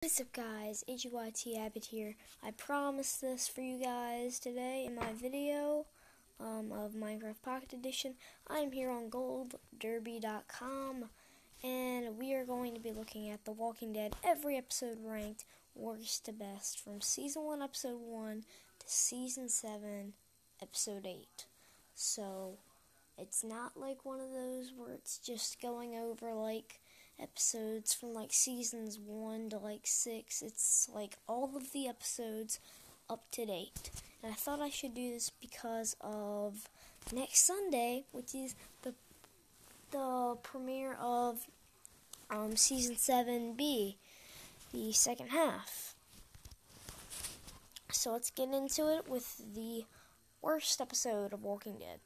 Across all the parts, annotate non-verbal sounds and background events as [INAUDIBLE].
What's up guys, AJYT Abbott here. I promised this for you guys today in my video um, of Minecraft Pocket Edition. I'm here on goldderby.com and we are going to be looking at The Walking Dead, every episode ranked worst to best from Season 1, Episode 1 to Season 7, Episode 8. So, it's not like one of those where it's just going over like episodes from like seasons 1 to like 6. It's like all of the episodes up to date. And I thought I should do this because of next Sunday, which is the the premiere of um, season 7B, the second half. So let's get into it with the worst episode of Walking Dead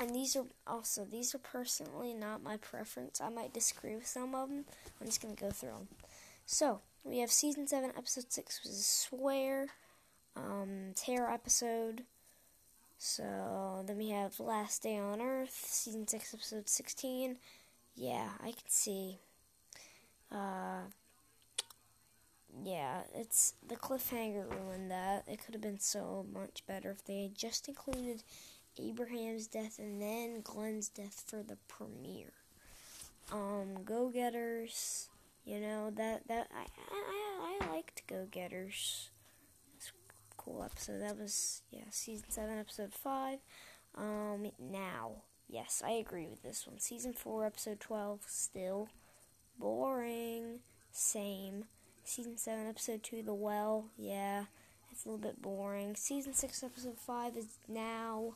and these are also these are personally not my preference. I might disagree with some of them. I'm just gonna go through them. So we have season seven, episode six was swear, um, Tara episode. So then we have last day on Earth, season six, episode sixteen. Yeah, I can see. Uh, yeah, it's the cliffhanger ruined that. It could have been so much better if they had just included Abraham's death and then Glenn's death for the premiere. Um, Go Getters, you know that that I I, I liked Go Getters. That's cool episode. That was yeah season seven episode five. Um, now yes I agree with this one. Season four episode twelve still boring. Same. Season seven episode two The Well yeah it's a little bit boring. Season six episode five is now.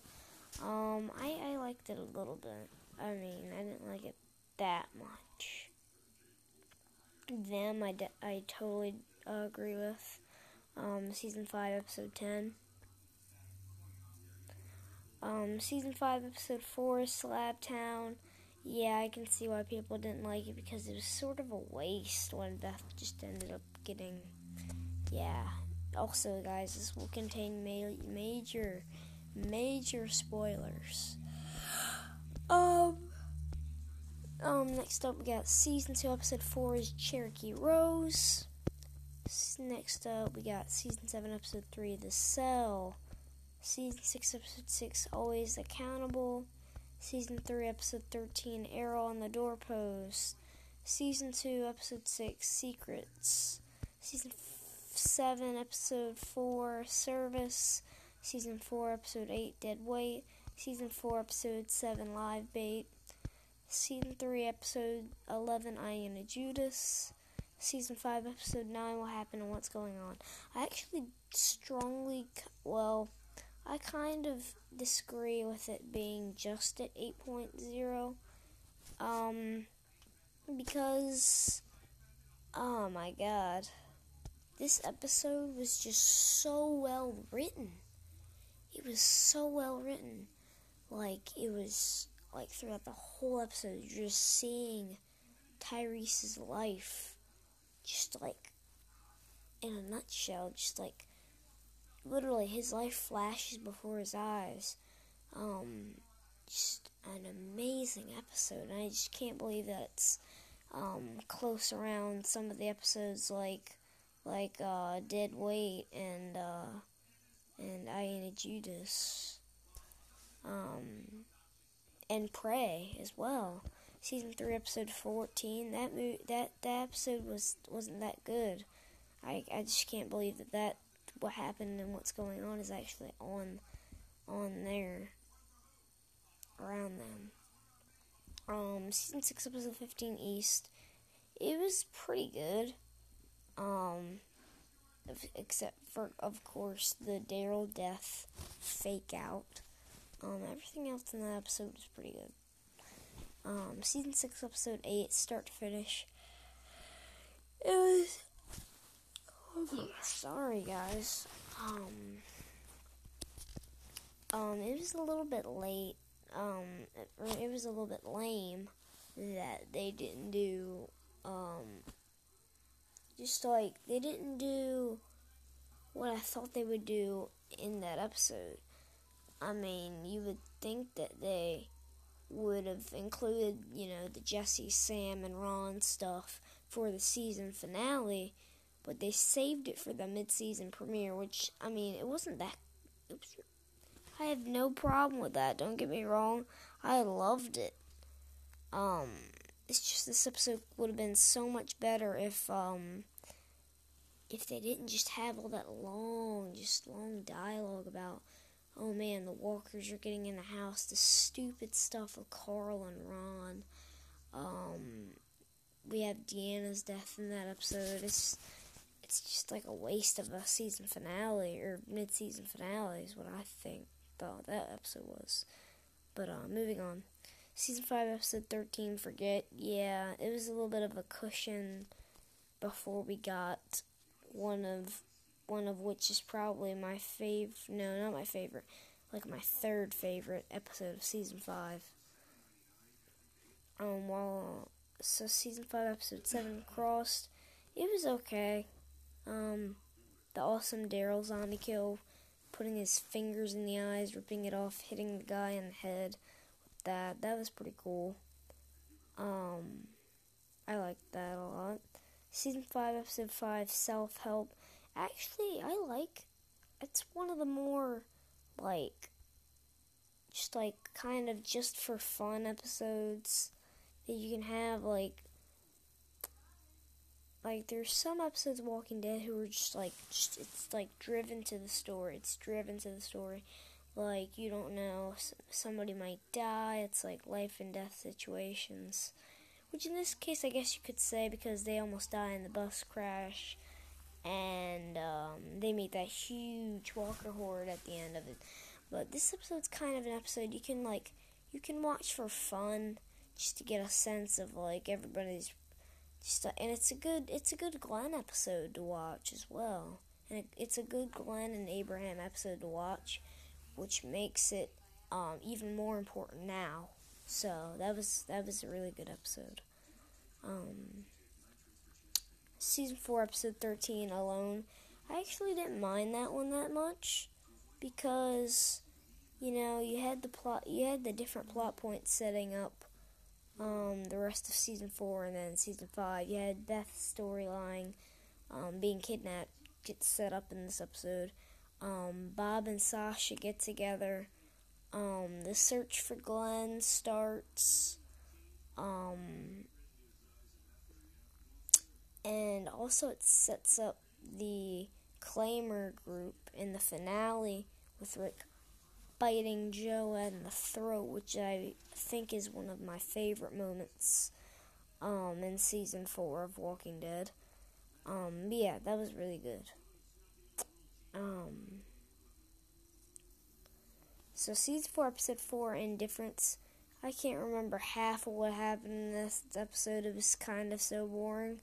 Um, I, I liked it a little bit. I mean, I didn't like it that much. Them, I, I totally uh, agree with. Um, season 5, episode 10. Um, season 5, episode 4, Slab Town. Yeah, I can see why people didn't like it because it was sort of a waste when Beth just ended up getting. Yeah. Also, guys, this will contain ma- major major spoilers. Um, um, next up we got season two, episode four is Cherokee Rose. Next up we got season seven, episode three, The Cell. Season six, episode six, Always Accountable. Season three, episode thirteen, Arrow on the Doorpost. Season two, episode six, Secrets. Season f- seven, episode four, Service. Season 4, Episode 8, Dead Weight. Season 4, Episode 7, Live Bait. Season 3, Episode 11, I Am a Judas. Season 5, Episode 9, What Happened and What's Going On. I actually strongly, well, I kind of disagree with it being just at 8.0. Um, because, oh my god, this episode was just so well written it was so well written. Like it was like throughout the whole episode, you're just seeing Tyrese's life, just like in a nutshell, just like literally his life flashes before his eyes. Um, just an amazing episode, and I just can't believe that it's um, close around some of the episodes like like uh, Dead Weight and. Uh, and I and Judas, um, and Prey as well. Season three, episode fourteen. That mo- that that episode was wasn't that good. I I just can't believe that that what happened and what's going on is actually on on there around them. Um, season six, episode fifteen, East. It was pretty good. Um, except for, of course, the Daryl death fake out. Um, everything else in that episode was pretty good. Um, season 6, episode 8, start to finish. It was. Oh, sorry, guys. Um, um, it was a little bit late. Um, it, it was a little bit lame that they didn't do, um, just like they didn't do what I thought they would do in that episode. I mean, you would think that they would have included, you know, the Jesse, Sam, and Ron stuff for the season finale, but they saved it for the mid-season premiere, which I mean, it wasn't that. Oops, I have no problem with that. Don't get me wrong, I loved it. Um, it's just this episode would have been so much better if um if they didn't just have all that long, just long dialogue about, oh man, the walkers are getting in the house, the stupid stuff with Carl and Ron. Um, we have Deanna's death in that episode. It's it's just like a waste of a season finale or mid-season finale is what I think thought that episode was. But uh, moving on, season five, episode thirteen. Forget. Yeah, it was a little bit of a cushion before we got one of one of which is probably my favorite. No, not my favorite. Like my third favorite episode of season five. Um, while so season five, episode seven crossed, it was okay. Um, the awesome Daryl zombie kill, putting his fingers in the eyes, ripping it off, hitting the guy in the head. That that was pretty cool. Um, I liked that a lot. Season 5, Episode 5, Self Help. Actually, I like it's one of the more like just like kind of just for fun episodes that you can have like like there's some episodes of Walking Dead who are just like just, it's like driven to the story. It's driven to the story. Like you don't know somebody might die. It's like life and death situations. Which in this case, I guess you could say because they almost die in the bus crash, and um, they meet that huge walker horde at the end of it. But this episode's kind of an episode you can like you can watch for fun, just to get a sense of like everybody's. Just, and it's a good it's a good Glenn episode to watch as well, and it, it's a good Glenn and Abraham episode to watch, which makes it um, even more important now. So that was that was a really good episode. Um, season four, episode thirteen, alone. I actually didn't mind that one that much because you know you had the plot, you had the different plot points setting up um, the rest of season four, and then season five you had Beth's storyline um, being kidnapped gets set up in this episode. Um, Bob and Sasha get together. Um, the search for Glenn starts. Um, and also it sets up the Claimer group in the finale with Rick biting Joe in the throat, which I think is one of my favorite moments um, in season four of Walking Dead. Um, yeah, that was really good. Um, so season four, episode four, Indifference. I can't remember half of what happened in this episode. It was kind of so boring.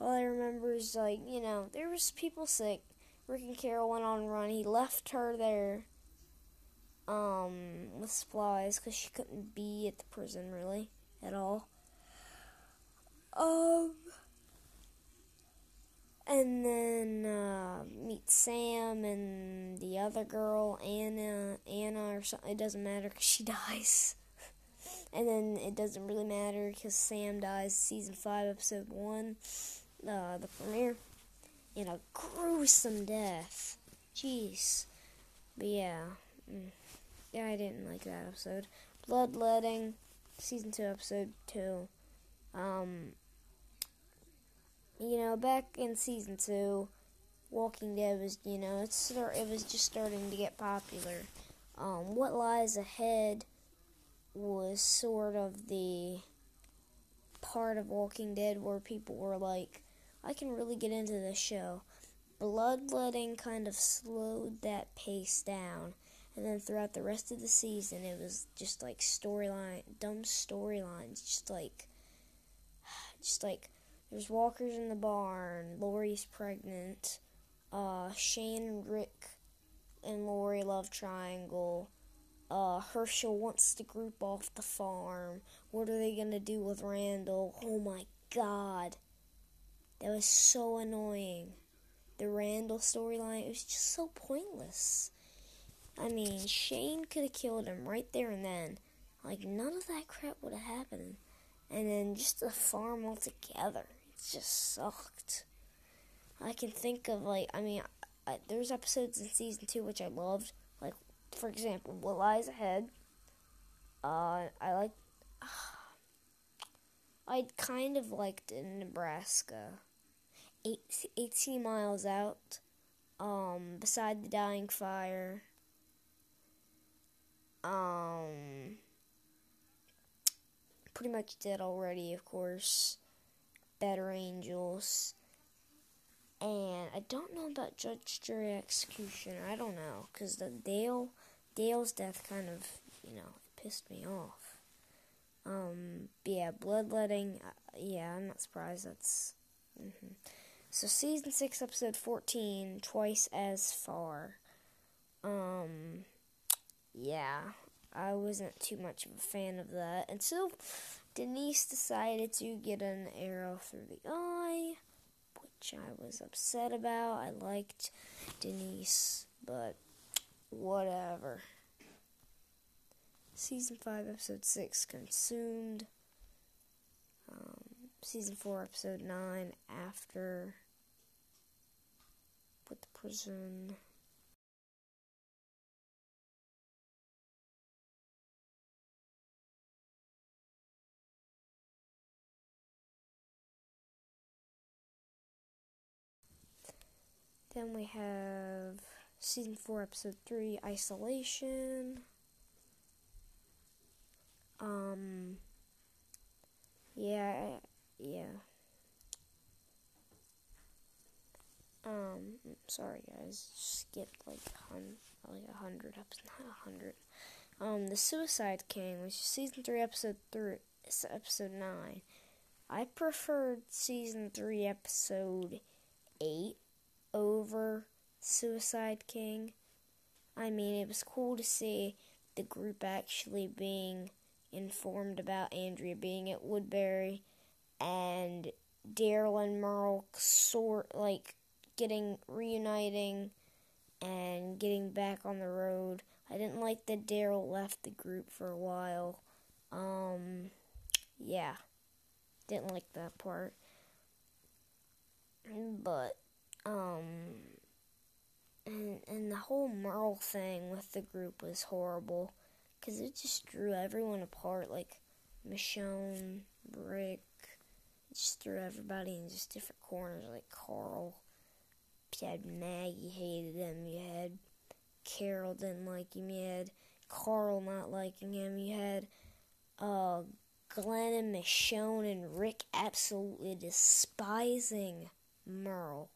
All I remember is like, you know, there was people sick. Rick and Carol went on a run. He left her there um, with supplies because she couldn't be at the prison really at all. Um, and then uh, meet Sam and the other girl, Anna, Anna or something. It doesn't matter because she [LAUGHS] dies. and then it doesn't really matter because Sam dies. Season five, episode one, uh, the premiere, in a gruesome death. Jeez, but yeah, mm. yeah, I didn't like that episode. Bloodletting, season two, episode two. Um, you know, back in season two, Walking Dead was, you know, it's it was just starting to get popular. Um, what lies ahead was sort of the part of Walking Dead where people were like, I can really get into this show. Bloodletting kind of slowed that pace down. And then throughout the rest of the season, it was just like storyline, dumb storylines, just like, [SIGHS] just like there's walkers in the barn. Lori's pregnant. Uh, Shane and Rick and Lori love triangle. Uh, Hershel wants to group off the farm. What are they gonna do with Randall? Oh my god. That was so annoying. The Randall storyline, it was just so pointless. I mean, Shane could have killed him right there and then. Like, none of that crap would have happened. And then just the farm altogether just sucked. I can think of like I mean, I, there's episodes in season two which I loved. Like for example, What Lies Ahead. Uh, I like. [SIGHS] Uh, I kind of liked in Nebraska. Eight, 18 miles out, um, beside the dying fire. Um, pretty much dead already, of course. Better Angels. And I don't know about Judge Jury Executioner. I don't know because the Dale Dale's death kind of you know pissed me off. Um, yeah, bloodletting. Uh, yeah, I'm not surprised. That's mm-hmm. so season six, episode fourteen, twice as far. Um, yeah, I wasn't too much of a fan of that until Denise decided to get an arrow through the eye, which I was upset about. I liked Denise, but whatever. Season 5, Episode 6, Consumed. Um, season 4, Episode 9, After. With the prison. Then we have season 4, episode 3, Isolation. Um, yeah, yeah. Um, sorry guys, skipped like hun- like a hundred episodes, [LAUGHS] not a hundred. Um, the Suicide King, which is season three, episode three, episode nine. I preferred season three, episode eight over Suicide King. I mean, it was cool to see the group actually being informed about Andrea being at Woodbury and Daryl and Merle sort like getting reuniting and getting back on the road. I didn't like that Daryl left the group for a while. Um, yeah, didn't like that part. But um, and and the whole Merle thing with the group was horrible because it just drew everyone apart. Like Michonne, Rick, just threw everybody in just different corners. Like Carl, you had Maggie hated him. You had Carol didn't like him. You had Carl not liking him. You had uh, Glenn and Michonne and Rick absolutely despising Merle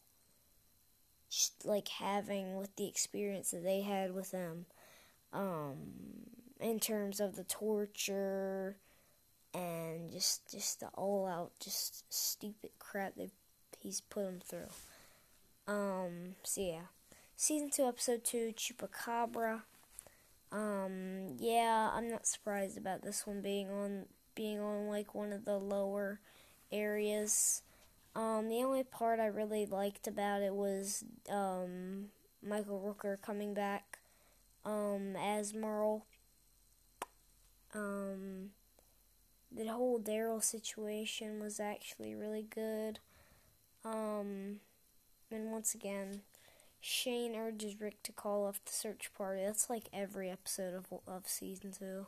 like having with the experience that they had with him um, in terms of the torture and just just the all out just stupid crap that he's put him through. Um, so yeah, season two, episode two, Chupacabra. Um, yeah, I'm not surprised about this one being on being on like one of the lower areas. Um, the only part I really liked about it was um, Michael Rooker coming back um, as Merle. Um, the whole Daryl situation was actually really good. Um, and once again, Shane urges Rick to call off the search party. That's like every episode of of season two,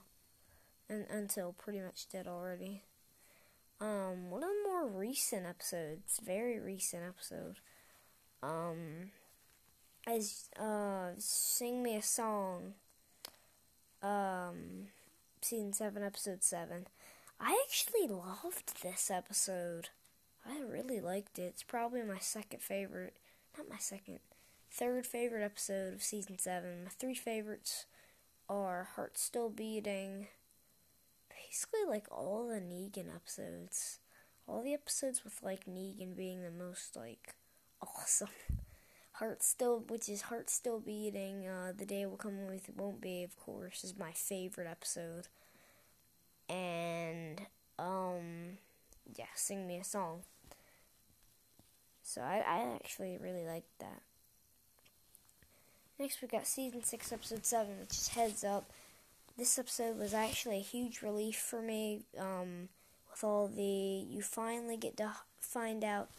and until pretty much dead already. Um, one of the more recent episodes, very recent episode. Um, as uh, sing me a song. Um, season seven, episode seven. I actually loved this episode. I really liked it. It's probably my second favorite, not my second, third favorite episode of season seven. My three favorites are Heart Still Beating, basically like all the Negan episodes. All the episodes with like Negan being the most like awesome. [LAUGHS] Heart still, which is heart still beating. Uh, the day will come with it won't be, of course, is my favorite episode. And um, yeah, sing me a song. So I, I actually really liked that. Next we got season six, episode seven, which is Heads Up this episode was actually a huge relief for me um, with all the you finally get to find out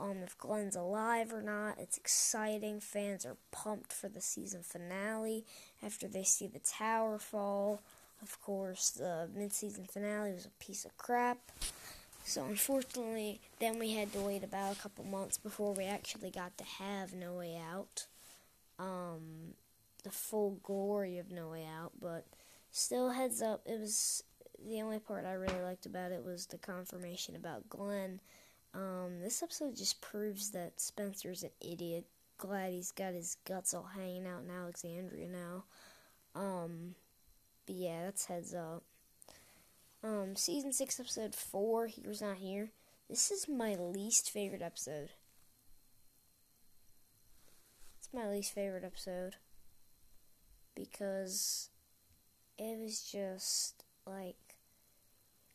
um, if Glenn's alive or not. It's exciting. Fans are pumped for the season finale after they see the tower fall. Of course, the mid-season finale was a piece of crap. So unfortunately, then we had to wait about a couple months before we actually got to have No Way Out. Um, the full glory of No Way Out, but still, heads up, it was the only part I really liked about it was the confirmation about Glenn. Um, this episode just proves that Spencer's an idiot. Glad he's got his guts all hanging out in Alexandria now. Um, but yeah, that's heads up. Um, season 6, episode 4, Here's Not Here. This is my least favorite episode. It's my least favorite episode. Because it was just like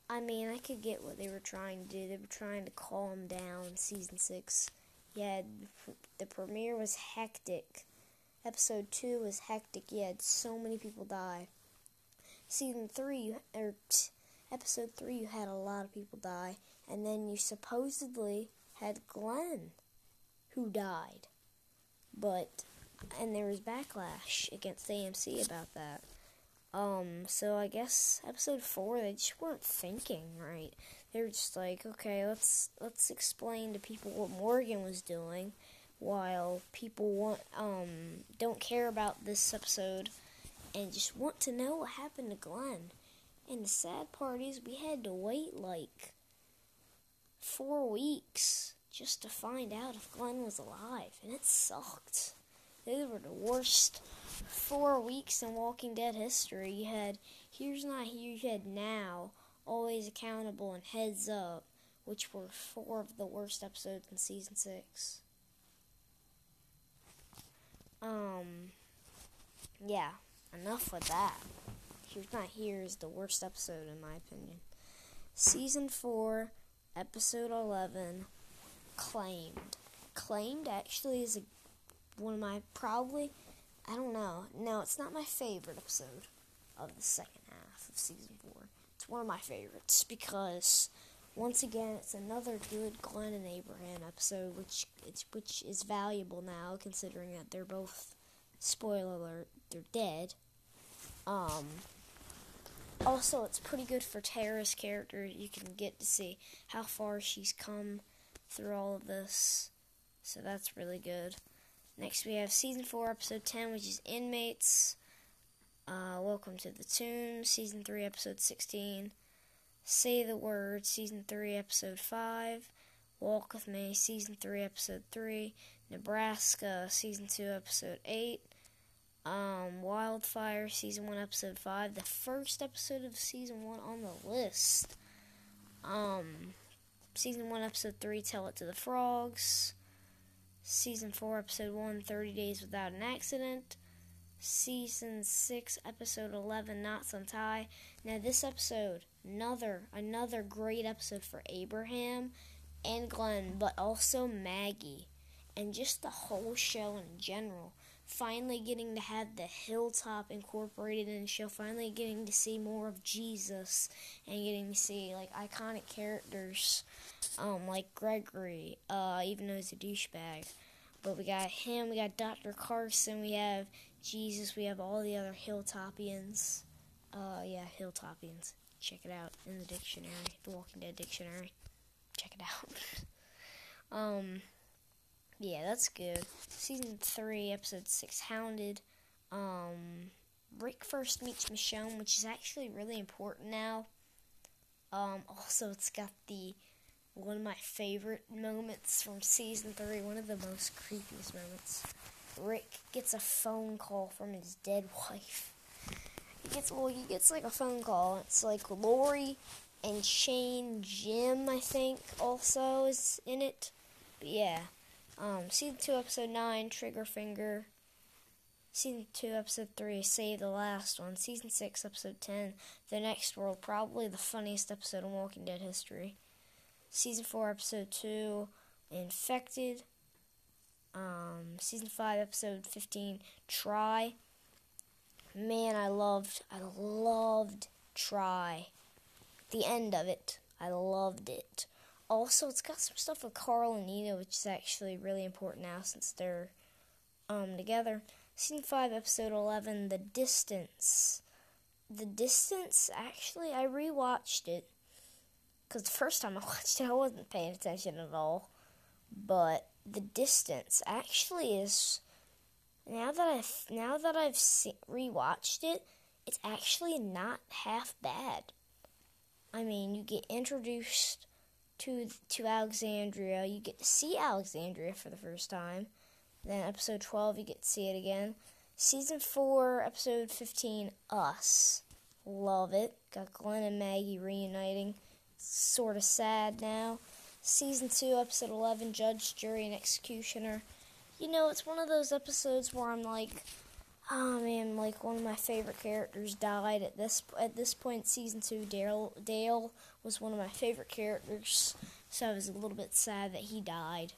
I mean, I could get what they were trying to do. They were trying to calm down season 6. Yeah, the premiere was hectic. Episode 2 was hectic. You had so many people die. Season 3, or t- episode 3, you had a lot of people die. And then you supposedly had Glenn, who died. But, and there was backlash against AMC about that. Um, so I guess episode four, they just weren't thinking right. They were just like, okay, let's let's explain to people what Morgan was doing, while people want um don't care about this episode, and just want to know what happened to Glenn. And the sad part is, we had to wait like four weeks just to find out if Glenn was alive, and it sucked. They were the worst four weeks in Walking Dead history. You had Here's Not Here, you had Now, Always Accountable, and Heads Up, which were four of the worst episodes in season six. Um, yeah, enough with that. Here's Not Here is the worst episode, in my opinion. Season 4, Episode 11, Claimed. Claimed actually is a, one of my probably I don't know. No, it's not my favorite episode of the second half of season four. It's one of my favorites because once again it's another good Glenn and Abraham episode, which it's which is valuable now considering that they're both spoiler alert, they're dead. Um also it's pretty good for Tara's character. You can get to see how far she's come through all of this. So that's really good. Next, we have season 4, episode 10, which is Inmates. Uh, Welcome to the Tomb, season 3, episode 16. Say the Word, season 3, episode 5. Walk with Me, season 3, episode 3. Nebraska, season 2, episode 8. Um, Wildfire, season 1, episode 5. The first episode of season 1 on the list. Um, season 1, episode 3, Tell It to the Frogs. Season 4, Episode 1, 30 Days Without an Accident. Season 6, Episode 11, Knots Untied. Now, this episode, another, another great episode for Abraham and Glenn, but also Maggie. And just the whole show in general. Finally getting to have the hilltop incorporated in the show. Finally getting to see more of Jesus and getting to see like iconic characters um, like Gregory, uh, even though he's a douchebag. But we got him, we got Dr. Carson, we have Jesus, we have all the other Hilltopians. Uh, yeah, Hilltopians. Check it out in the dictionary, the Walking Dead dictionary. Check it out. [LAUGHS] um, yeah, that's good. Season 3, Episode 6, Hounded. Um, Rick first meets Michonne, which is actually really important now. Um, also, it's got the one of my favorite moments from season three, one of the most creepiest moments. Rick gets a phone call from his dead [LAUGHS] wife. He gets well, he gets like a phone call. It's like Lori and Shane Jim, I think, also is in it. But yeah, um, season two, episode nine, Trigger Finger. Season 2, Episode 3, Save the Last One. Season 6, Episode 10, The Next World. Probably the funniest episode in Walking Dead history. Season 4, Episode 2, Infected. Um, season 5, Episode 15, Try. Man, I loved, I loved Try. The end of it, I loved it. Also, it's got some stuff with Carl and Nina, which is actually really important now since they're um, together. Season 5, Episode 11, The Distance. The Distance, actually, I rewatched it. Because the first time I [LAUGHS] watched it, I wasn't paying attention at all. But The Distance actually is. Now that I've now that I've se- rewatched it, it's actually not half bad. I mean, you get introduced to to Alexandria. You get to see Alexandria for the first time. Then episode 12, you get to see it again. Season 4, episode 15, Us. Love it. Got Glenn and Maggie reuniting. Sort of sad now. Season 2, episode 11, Judge, Jury, and Executioner. You know, it's one of those episodes where I'm like, oh man, like one of my favorite characters died at this at this point. Season two, Dale Dale was one of my favorite characters, so I was a little bit sad that he died.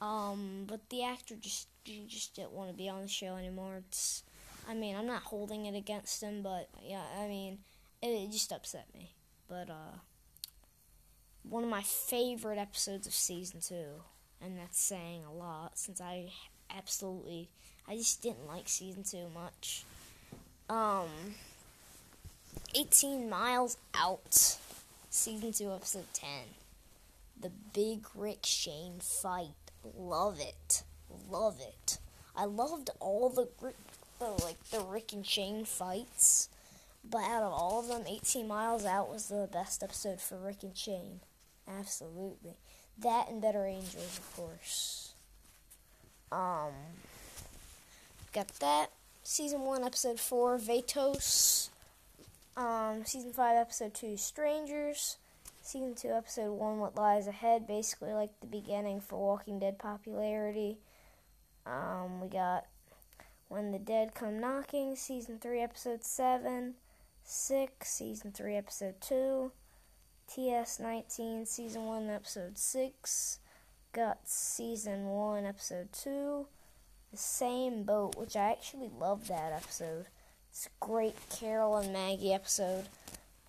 Um, but the actor just just didn't want to be on the show anymore. It's, I mean, I'm not holding it against him, but yeah, I mean, it, it just upset me. But uh, one of my favorite episodes of season two, and that's saying a lot since I absolutely, I just didn't like season two much. Um, 18 miles out, season two, episode 10, the big Rick Shane fight love it, love it. I loved all the, the like the Rick and Shane fights, but out of all of them, 18 Miles Out was the best episode for Rick and Shane. Absolutely, that and Better Angels, of course. Um, got that. Season one, episode four, Vatos. Um, season five, episode two, Strangers. Season 2, Episode 1, What Lies Ahead, basically like the beginning for Walking Dead popularity. Um, we got When the Dead Come Knocking, Season 3, Episode 7, 6, Season 3, Episode 2, TS 19, Season 1, Episode 6, Guts, Season 1, Episode 2, The Same Boat, which I actually love that episode. It's a great Carol and Maggie episode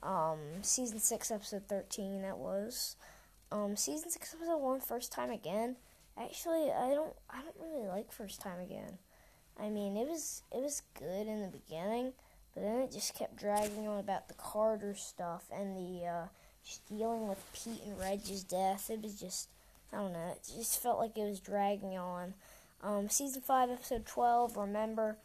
um, season six, episode thirteen. That was um, season six, episode one. First time again. Actually, I don't. I don't really like first time again. I mean, it was it was good in the beginning, but then it just kept dragging on about the Carter stuff and the uh, just dealing with Pete and Reg's death. It was just I don't know. It just felt like it was dragging on. Um, season five, episode twelve. Remember,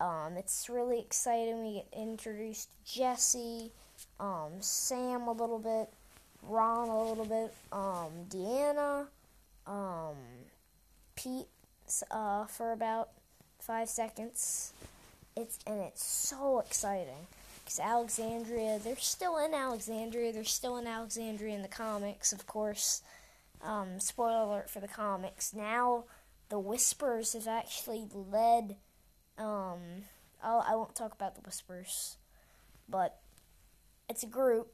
um, it's really exciting. We get introduced to Jesse um, Sam a little bit, Ron a little bit, um, Deanna, um, Pete uh, for about five seconds. It's and it's so exciting because Alexandria, they're still in Alexandria. They're still in Alexandria in the comics, of course. Um, spoiler alert for the comics. Now the Whispers have actually led. Um, I'll, I won't talk about the Whispers, but it's a group,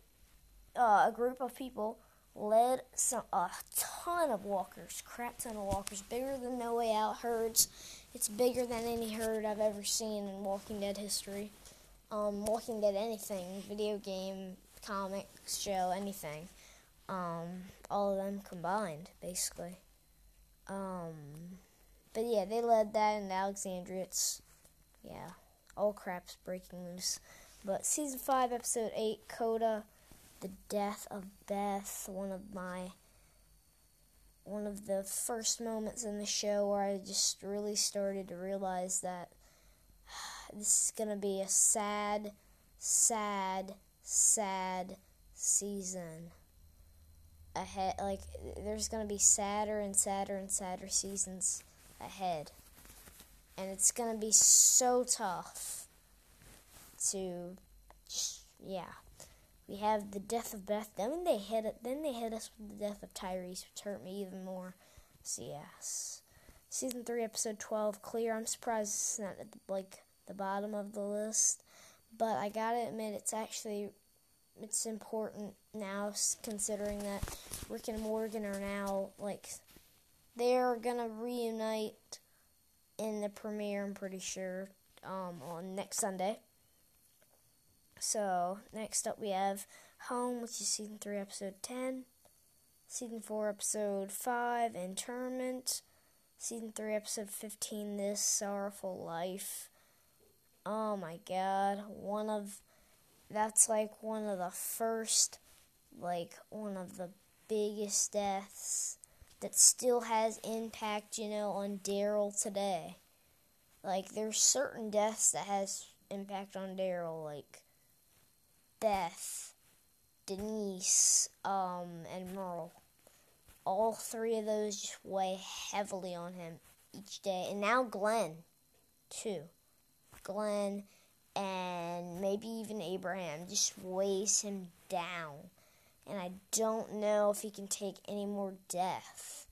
uh, a group of people led some a ton of walkers, crap ton of walkers, bigger than No Way Out herds. It's bigger than any herd I've ever seen in Walking Dead history. Um, Walking Dead anything, video game, comic, show, anything. Um, all of them combined, basically. Um, but yeah, they led that in Alexandria. It's, yeah, all crap's breaking loose. But season five, episode eight, Coda, the death of Beth, one of my one of the first moments in the show where I just really started to realize that [SIGHS] this is gonna be a sad, sad, sad season ahead. Like there's gonna be sadder and sadder and sadder seasons ahead, and it's gonna be so tough to yeah. We have the death of Beth. Then they hit it. Then they hit us with the death of Tyrese, which hurt me even more. So yes, season three, episode twelve, clear. I'm surprised it's not at like the bottom of the list, but I gotta admit it's actually it's important now, considering that Rick and Morgan are now like they're gonna reunite in the premiere. I'm pretty sure um, on next Sunday. So, next up we have Home, which is season 3, episode 10. Season 4, Episode 5, Internment. Season 3, Episode 15, This Sorrowful Life. Oh my god. One of. That's like one of the first, like, one of the biggest deaths that still has impact, you know, on Daryl today. Like, there's certain deaths that has impact on Daryl, like Beth, Denise, um, and Merle. All three of those just weigh heavily on him each day. And now Glenn, too. Glenn and maybe even Abraham just weighs him down. And I don't know if he can take any more death.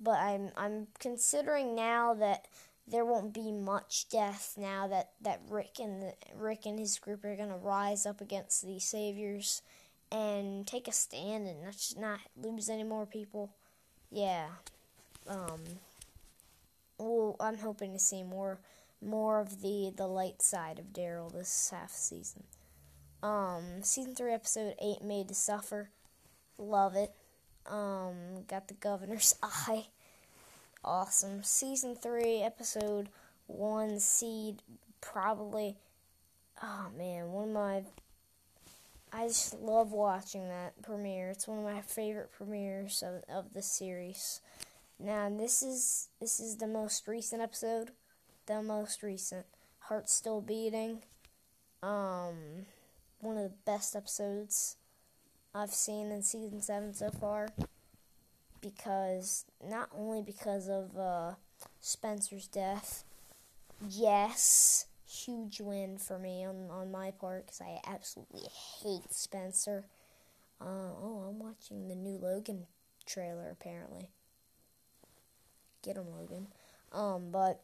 But I'm I'm considering now that there won't be much death now that, that Rick and the, Rick and his group are gonna rise up against the saviors and take a stand and not not lose any more people. Yeah. Um. Well, I'm hoping to see more more of the the light side of Daryl this half season. Um, season three, episode eight, Made to Suffer. Love it. Um, got the governor's [LAUGHS] eye. Awesome. Season three, episode one, Seed. Probably. Oh man, one of my. I just love watching that premiere. It's one of my favorite premieres of of the series. Now this is this is the most recent episode the most recent. Heart Still Beating. Um, one of the best episodes I've seen in season seven so far. Because not only because of uh, Spencer's death, yes, huge win for me on on my part because I absolutely hate Spencer. Uh, oh, I'm watching the new Logan trailer apparently. Get him, Logan. Um, but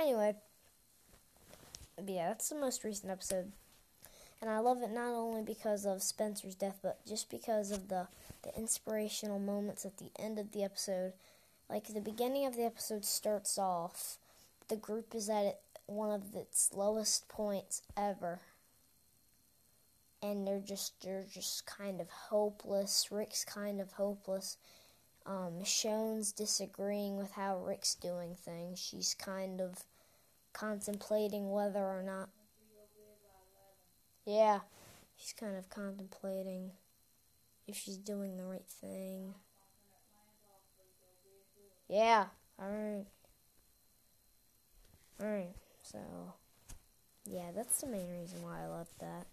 Anyway, yeah, that's the most recent episode. And I love it not only because of Spencer's death, but just because of the, the inspirational moments at the end of the episode. Like, the beginning of the episode starts off, the group is at one of its lowest points ever. And they're just they're just kind of hopeless. Rick's kind of hopeless. Um, Michonne's disagreeing with how Rick's doing things. She's kind of contemplating whether or not. Yeah, she's kind of contemplating if she's doing the right thing. Yeah, alright. Alright, so. Yeah, that's the main reason why I love that.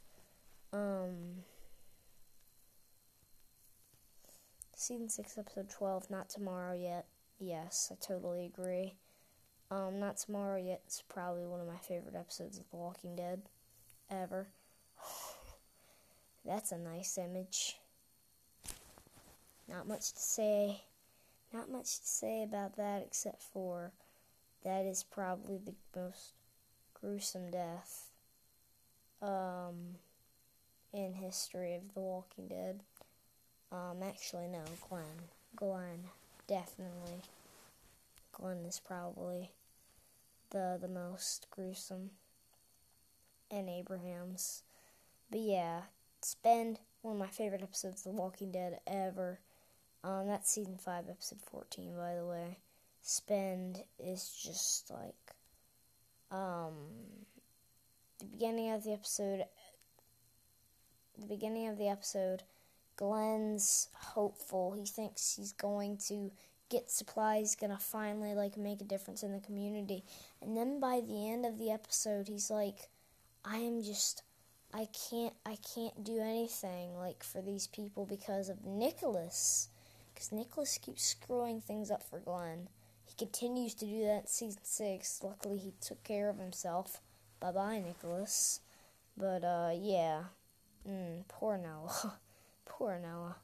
Um. Season 6, episode 12, not tomorrow yet. Yes, I totally agree. Um, not tomorrow yet. It's probably one of my favorite episodes of The Walking Dead ever. That's a nice image. Not much to say. Not much to say about that except for that is probably the most gruesome death um, in history of The Walking Dead. Um, actually, no, Glenn. Glenn, definitely. Glenn is probably the the most gruesome, and Abraham's. But yeah, Spend one of my favorite episodes of The Walking Dead ever. Um, that's season five, episode fourteen, by the way. Spend is just like, um, the beginning of the episode. The beginning of the episode, Glenn's hopeful. He thinks he's going to get supplies gonna finally like make a difference in the community and then by the end of the episode he's like i am just i can't i can't do anything like for these people because of nicholas. Because nicholas keeps screwing things up for glenn. He continues to do that in season six. Luckily he took care of himself. Bye bye nicholas. But uh yeah. Mm, poor noah. [LAUGHS] Poor noah.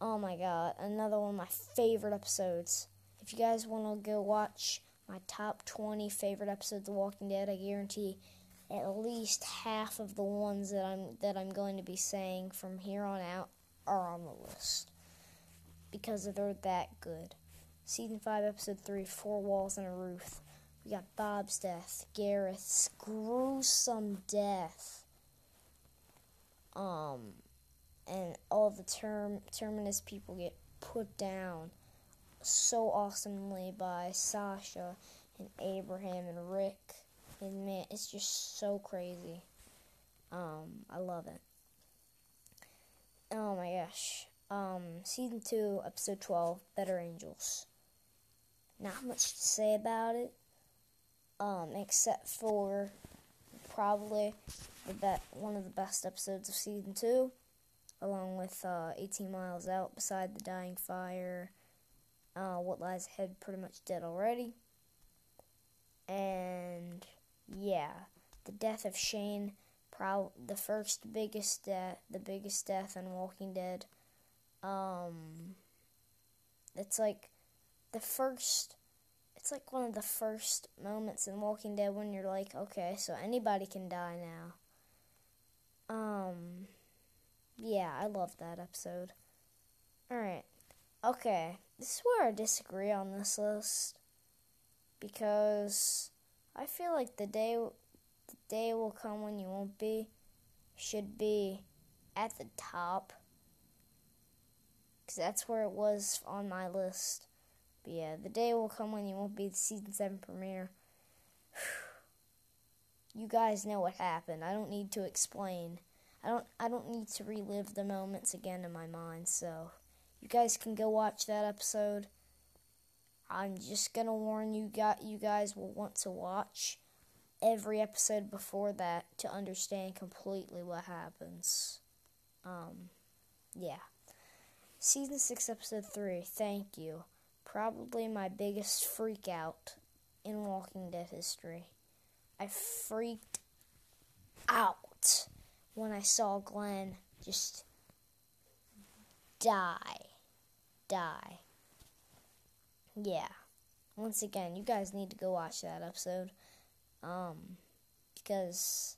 Oh my god, another one of my favorite episodes. If you guys want to go watch my top 20 favorite episodes of Walking Dead, I guarantee at least half of the ones that I'm that I'm going to be saying from here on out are on the list because they're that good. Season 5, Episode 3, Four Walls and a Roof. We got Bob's death, Gareth's gruesome death. Um, and all the term terminus people get put down so awesomely by Sasha and Abraham and Rick. And man, it's just so crazy. Um, I love it. Oh my gosh. Um, season 2, episode 12, Better Angels. Not much to say about it. Um, except for probably the be- one of the best episodes of season 2, along with uh, 18 Miles Out, Beside the Dying Fire, uh, What Lies Ahead, pretty much dead already. And yeah, the death of Shane, prob- the first biggest death, the biggest death in Walking Dead. Um, it's like the first. It's like one of the first moments in Walking Dead when you're like, okay, so anybody can die now. Um, yeah, I love that episode. Alright. Okay, this is where I disagree on this list because I feel like the day the day will come when you won't be should be at the top because that's where it was on my list. But yeah, the day will come when you won't be the season seven premiere. [SIGHS] you guys know what happened. I don't need to explain. I don't I don't need to relive the moments again in my mind, so you guys can go watch that episode. I'm just gonna warn you got you guys will want to watch every episode before that to understand completely what happens. Um yeah. Season 6 episode 3, thank you. Probably my biggest freak out in Walking Dead history. I freaked out when I saw Glenn just die. Die. Yeah. Once again, you guys need to go watch that episode. Um because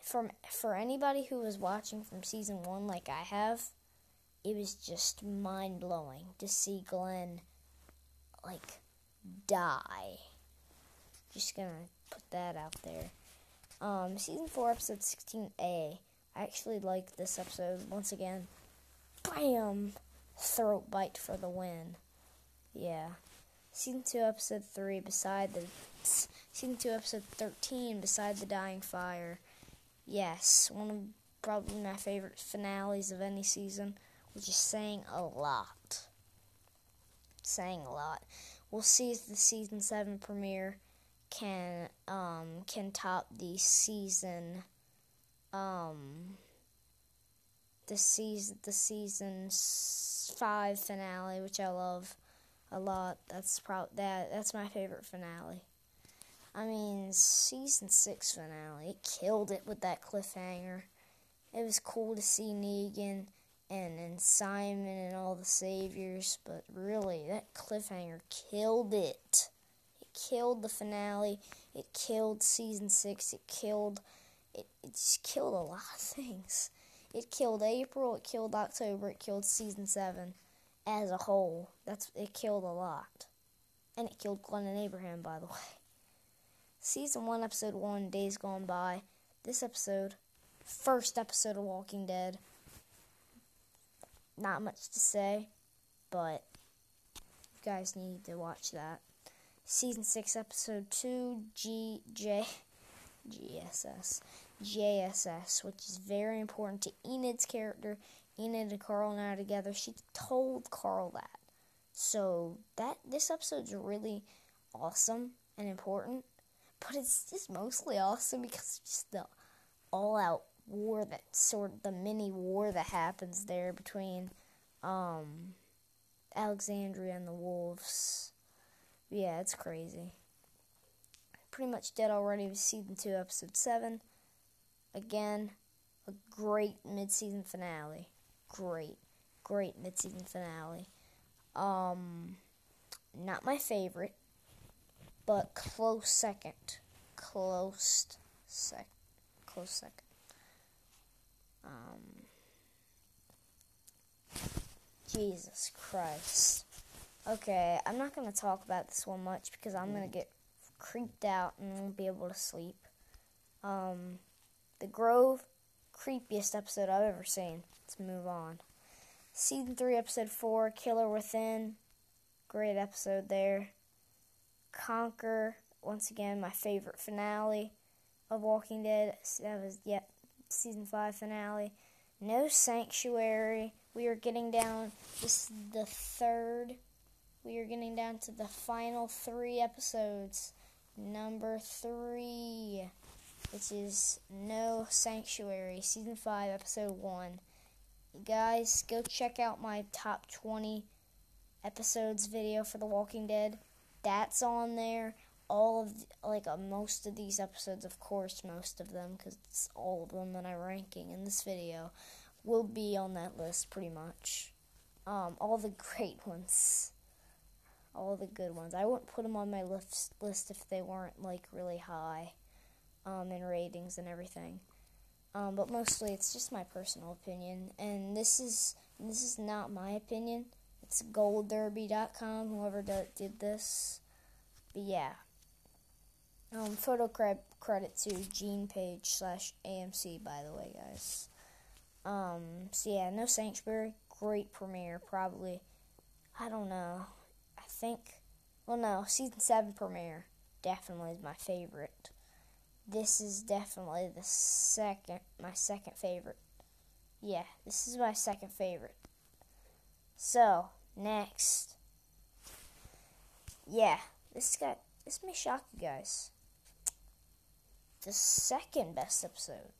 from for anybody who was watching from season 1 like I have, it was just mind-blowing to see Glenn like die. Just to put that out there. Um, season 4, episode 16A. I actually like this episode. Once again, bam! Throat bite for the win. Yeah. Season 2, episode 3, beside the. Season 2, episode 13, beside the dying fire. Yes, one of probably my favorite finales of any season, which is saying a lot. Saying a lot. We'll see if the season 7 premiere can um can top the season um the season the season five finale, which I love a lot. That's pro- that that's my favorite finale. I mean, season six finale, it killed it with that cliffhanger. It was cool to see Negan and and Simon and all the saviors, but really that cliffhanger killed it It killed the finale. It killed season six. It killed. It, it just killed a lot of things. It killed April. It killed October. It killed season seven, as a whole. That's it killed a lot, and it killed Glenn and Abraham. By the [LAUGHS] way, season one, episode one, Days Gone By. This episode, first episode of Walking Dead. Not much to say, but you guys need to watch that season 6 episode 2 G J GSS JSS which is very important to Enid's character Enid and Carl and I together she told Carl that so that this episode's really awesome and important but it's just mostly awesome because just the all out war that sort of the mini war that happens there between um Alexandria and the wolves yeah, it's crazy. Pretty much dead already with season 2, episode 7. Again, a great mid season finale. Great, great mid season finale. Um, not my favorite, but close second. Close sec. Close second. Um, Jesus Christ. Okay, I'm not to talk about this one much because I'm to get creeped out and won't be able to sleep. Um, the Grove, creepiest episode I've ever seen. Let's move on. season 3, episode 4, Killer Within. Great episode there. Conquer, once again, my favorite finale of Walking Dead. That was, yet season 5 finale. No Sanctuary. We are getting down, this is the third. We are getting down to the final three episodes. Number three, which is No Sanctuary, season 5, episode 1. guys, go check out my top 20 episodes video for The Walking Dead. That's on there all of like uh, most of these episodes, of course, most of them, because it's all of them that I'm ranking in this video, will be on that list pretty much. Um, all the great ones, all the good ones. I wouldn't put them on my list list if they weren't like really high, um, in ratings and everything. Um, but mostly it's just my personal opinion, and this is this is not my opinion. It's goldderby.com, whoever did this. But yeah. Um, photo cre- credit to Gene Page slash AMC, by the way, guys. Um, so yeah, no Sanctuary, great premiere, probably. I don't know. I think, well, no, season seven premiere definitely is my favorite. This is definitely the second, my second favorite. Yeah, this is my second favorite. So next, yeah, this got this may shock you guys the second best episode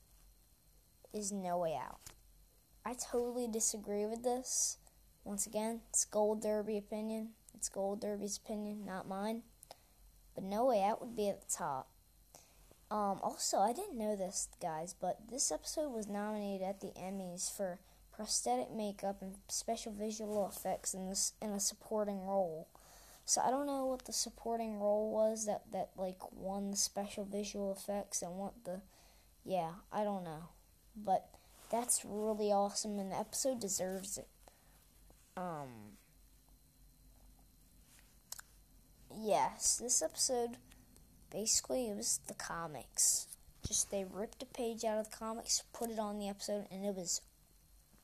is No Way Out. I totally disagree with this. Once again, it's Gold Derby opinion. It's Gold Derby's opinion, not mine. But No Way Out would be at the top. Um, also, I didn't know this, guys, but this episode was nominated at the Emmys for prosthetic makeup and special visual effects in this in a supporting role. So I don't know what the supporting role was that that like won the special visual effects and what the yeah, I don't know. But that's really awesome and the episode deserves it. Um Yes, this episode basically it was the comics. Just they ripped a page out of the comics, put it on the episode and it was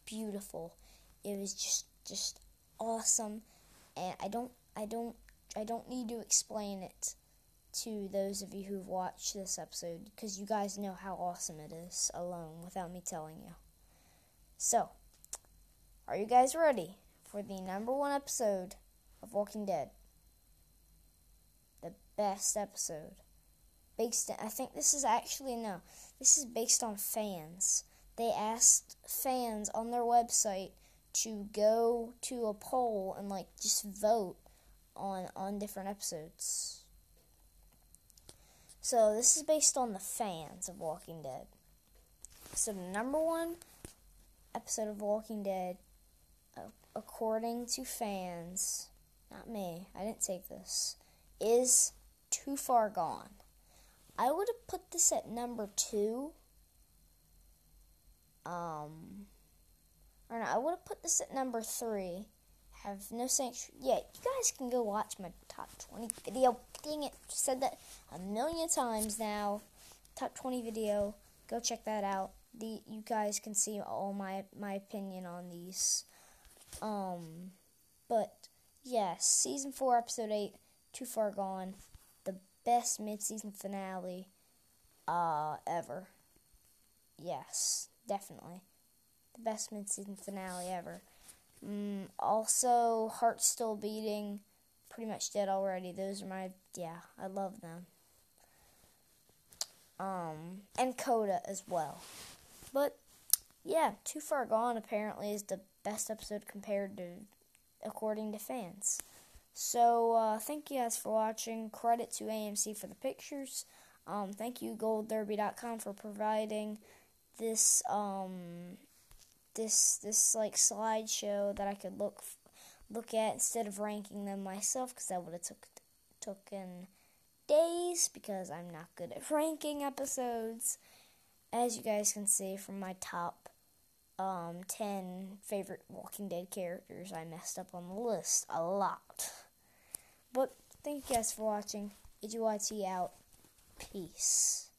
beautiful. It was just just awesome and I don't I don't I don't need to explain it to those of you who've watched this episode because you guys know how awesome it is alone without me telling you. So, are you guys ready for the number one episode of Walking Dead? Best episode. Based I think this is actually no. This is based on fans. They asked fans on their website to go to a poll and like just vote on on different episodes. So this is based on the fans of Walking Dead. So number one episode of Walking Dead, according to fans, not me, I didn't take this, is Too Far Gone. I would have put this at number two. Um, or no, I would have put this at number three have no sanctuary. Yeah, you guys can go watch my top 20 video. Dang it, said that a million times now. Top 20 video. Go check that out. The you guys can see all my my opinion on these. Um, but yes, season four, episode eight, too far gone. Best mid-season finale, uh, ever. Yes, definitely the best mid-season finale ever. Mm, also, Heart's Still Beating, pretty much dead already. Those are my, yeah, I love them. Um, and Coda as well. But, yeah, Too Far Gone apparently is the best episode compared to, according to fans. So, uh, thank you guys for watching. Credit to AMC for the pictures. Um, thank you, GoldDerby.com, for providing this, um, this this like slideshow that I could look look at instead of ranking them myself because that would have took taken days because I'm not good at ranking episodes. As you guys can see from my top um, 10 favorite Walking Dead characters, I messed up on the list a lot. But thank you guys for watching. YT out. Peace.